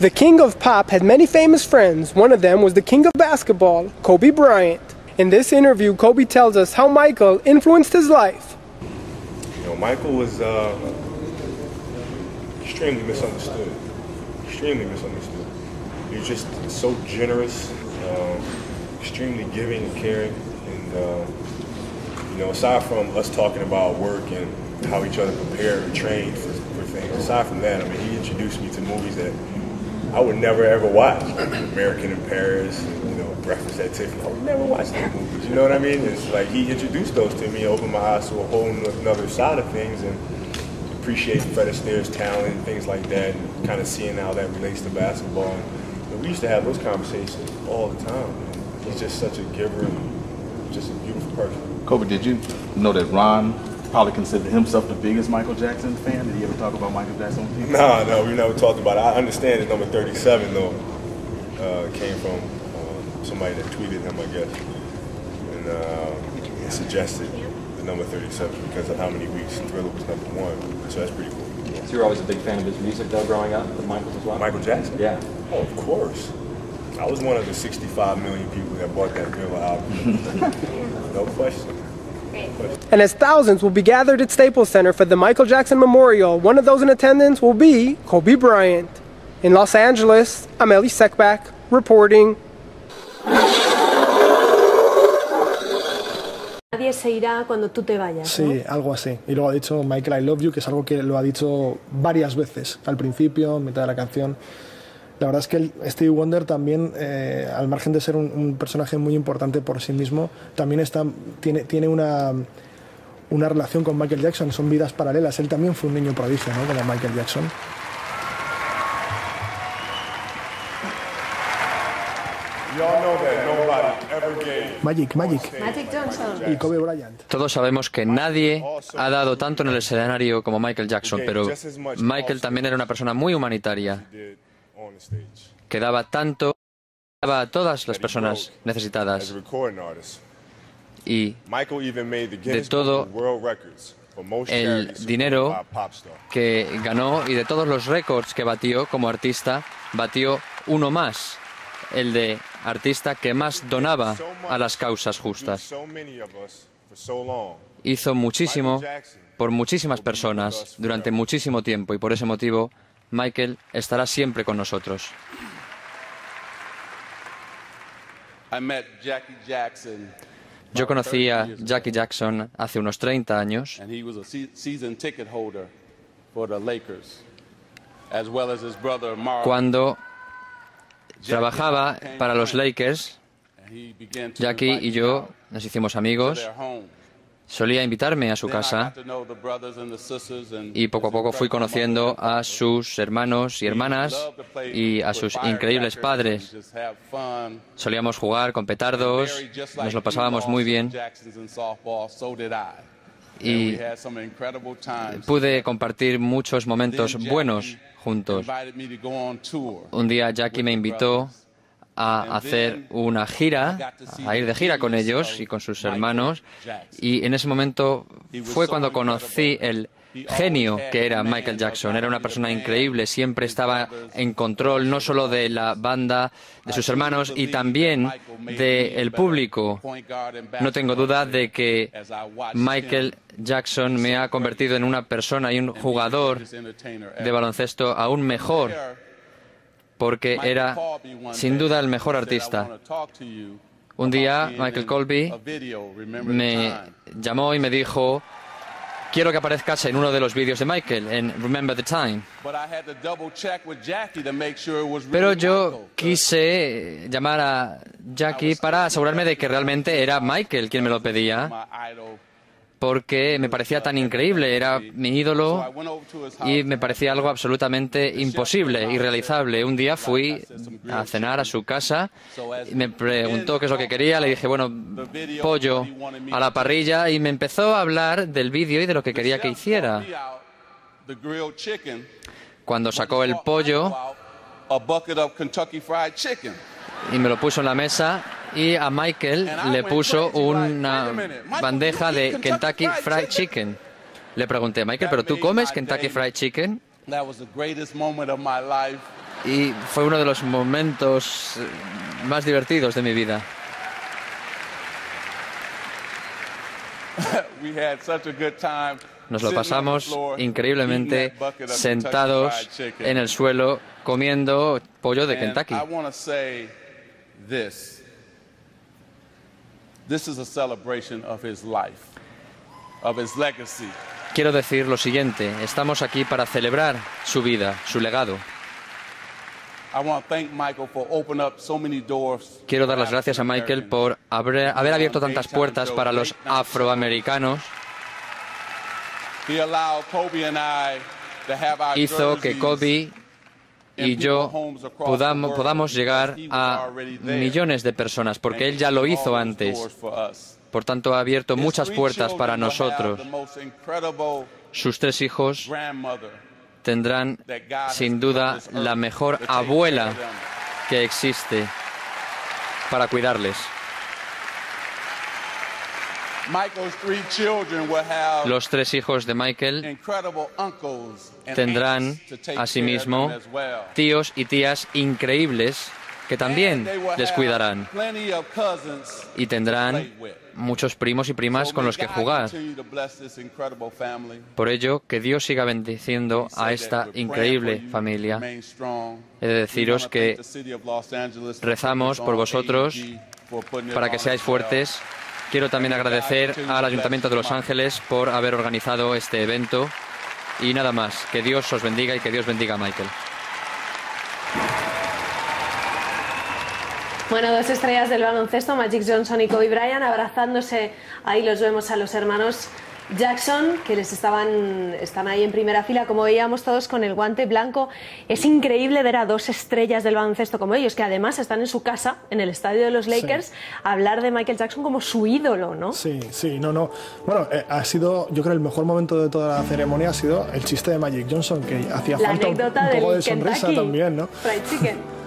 The king of pop had many famous friends. One of them was the king of basketball, Kobe Bryant. In this interview, Kobe tells us how Michael influenced his life. You know, Michael was uh, extremely misunderstood. Extremely misunderstood. He was just so generous, uh, extremely giving and caring, and uh, you know, aside from us talking about work and how each other prepared and trained for, for things, aside from that, I mean, he introduced me to movies that I would never ever watch. American in Paris, you know, Breakfast at Tiffany. I would never watch those movies. You know what I mean? It's like he introduced those to me, opened my eyes to a whole another side of things, and appreciating Fred Astaire's talent things like that, and kind of seeing how that relates to basketball. And, we used to have those conversations all the time. He's just such a giver just a beautiful person. Kobe, did you know that Ron probably considered himself the biggest Michael Jackson fan? Did he ever talk about Michael Jackson with people? No, no, we never talked about it. I understand that number 37, though, uh, came from uh, somebody that tweeted him, I guess, and uh, suggested the number 37 because of how many weeks Thriller was number one. So that's pretty cool. So you were always a big fan of his music, though, growing up, with Michael's as well? Michael Jackson? Yeah. Oh, of course. I was one of the 65 million people that bought that Thriller album. no question. And as thousands will be gathered at Staples Center for the Michael Jackson Memorial, one of those in attendance will be Kobe Bryant. In Los Angeles, I'm Ellie Seckback reporting. Nadie se irá cuando tú te vayas. Sí, ¿no? algo así. Y luego ha dicho Michael I Love You, que es algo que lo ha dicho varias veces, al principio, en mitad de la canción. La verdad es que el Stevie Wonder también, eh, al margen de ser un, un personaje muy importante por sí mismo, también está, tiene, tiene una, una relación con Michael Jackson, son vidas paralelas. Él también fue un niño prodigio, ¿no? Como Michael Jackson. Y'all know that nobody ever gave Magic, Magic. Magic Johnson. Y Kobe Bryant. Todos sabemos que nadie ha dado tanto en el escenario como Michael Jackson, pero Michael también era una persona muy humanitaria, que daba tanto, daba a todas las personas necesitadas. Y Guinness todo el dinero que ganó y de todos los récords que batió como artista, batió uno más, el de artista que más donaba a las causas justas. Hizo muchísimo por muchísimas personas durante muchísimo tiempo y por ese motivo Michael estará siempre con nosotros. Yo conocí a Jackie Jackson hace unos 30 años cuando trabajaba para los Lakers. Jackie y yo nos hicimos amigos. Solía invitarme a su casa y poco a poco fui conociendo a sus hermanos y hermanas y a sus increíbles padres. Solíamos jugar con petardos, nos lo pasábamos muy bien. Y pude compartir muchos momentos buenos juntos. Un día Jackie me invitó a hacer una gira, a ir de gira con ellos y con sus hermanos. Y en ese momento fue cuando conocí el genio que era Michael Jackson. Era una persona increíble, siempre estaba en control no solo de la banda, de sus hermanos y también del público. No tengo duda de que Michael Jackson me ha convertido en una persona y un jugador de baloncesto aún mejor porque era sin duda el mejor artista. Un día Michael Colby me llamó y me dijo, quiero que aparezcas en uno de los vídeos de Michael, en Remember the Time. Pero yo quise llamar a Jackie para asegurarme de que realmente era Michael quien me lo pedía, porque me parecía tan increíble, era mi ídolo y me parecía algo absolutamente imposible, irrealizable. Un día fui a cenar a su casa y me preguntó qué es lo que quería, le dije, bueno, pollo a la parrilla y me empezó a hablar del vídeo y de lo que quería que hiciera. Cuando sacó el pollo y me lo puso en la mesa y a Michael le puso una bandeja de Kentucky Fried Chicken. Le pregunté, Michael, ¿pero tú comes Kentucky Fried Chicken? y fue uno de los momentos eh, más divertidos de mi vida. Nos lo pasamos increíblemente sentados en el suelo comiendo pollo de Kentucky. This. Is a celebration of his life, of his legacy. Quiero decir lo siguiente, estamos aquí para celebrar su vida, su legado. I want to thank Michael for opening up so many doors. Quiero dar las gracias a Michael por haber, haber abierto tantas puertas para los afroamericanos. Hizo que Kobe y yo podamos, podamos llegar a millones de personas, porque él ya lo hizo antes. Por tanto, ha abierto muchas puertas para nosotros. Sus tres hijos tendrán, sin duda, la mejor abuela que existe para cuidarles. Los tres hijos de Michael tendrán asimismo tíos y tías increíbles que también les cuidarán y tendrán muchos primos y primas con los que jugar. Por ello, que Dios siga bendiciendo a esta increíble familia. He de deciros que rezamos por vosotros it para que seáis fuertes. Quiero también agradecer al Ayuntamiento de Los Ángeles por haber organizado este evento. Y nada más, que Dios os bendiga y que Dios bendiga a Michael. Bueno, dos estrellas del baloncesto, Magic Johnson y Kobe Bryant, abrazándose. Ahí los vemos a los hermanos Jackson, que les estaban están ahí en primera fila, como veíamos todos con el guante blanco. Es increíble ver a dos estrellas del baloncesto como ellos, que además están en su casa, en el estadio de los Lakers, hablar de Michael Jackson como su ídolo, ¿no? Sí, sí, no, no. Bueno, eh, ha sido, yo creo, el mejor momento de toda la ceremonia ha sido el chiste de Magic Johnson, que hacía La falta un, un poco de sonrisa Kentucky también, ¿no? Fried Chicken.